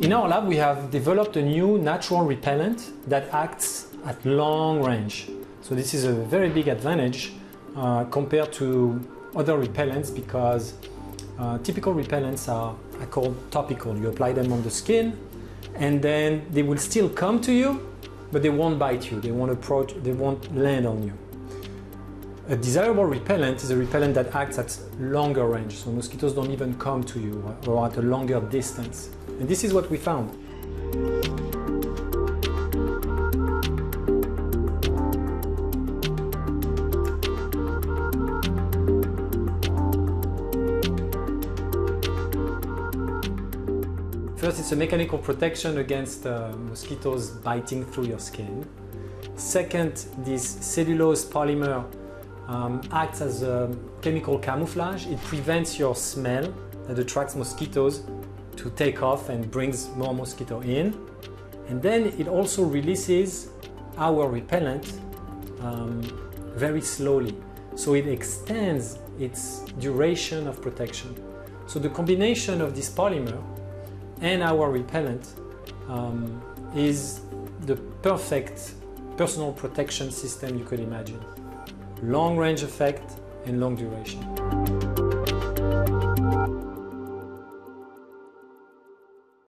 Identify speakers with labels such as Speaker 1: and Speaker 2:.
Speaker 1: In our lab, we have developed a new natural repellent that acts at long range. So this is a very big advantage uh, compared to other repellents because uh, typical repellents are, are called topical. You apply them on the skin and then they will still come to you, but they won't bite you. They won't approach, they won't land on you. A desirable repellent is a repellent that acts at longer range, so mosquitoes don't even come to you or at a longer distance. And this is what we found. First, it's a mechanical protection against uh, mosquitoes biting through your skin. Second, this cellulose polymer um, acts as a chemical camouflage. It prevents your smell that attracts mosquitoes to take off and brings more mosquito in. And then it also releases our repellent um, very slowly. So it extends its duration of protection. So the combination of this polymer and our repellent um, is the perfect personal protection system you could imagine. Long range effect and long duration.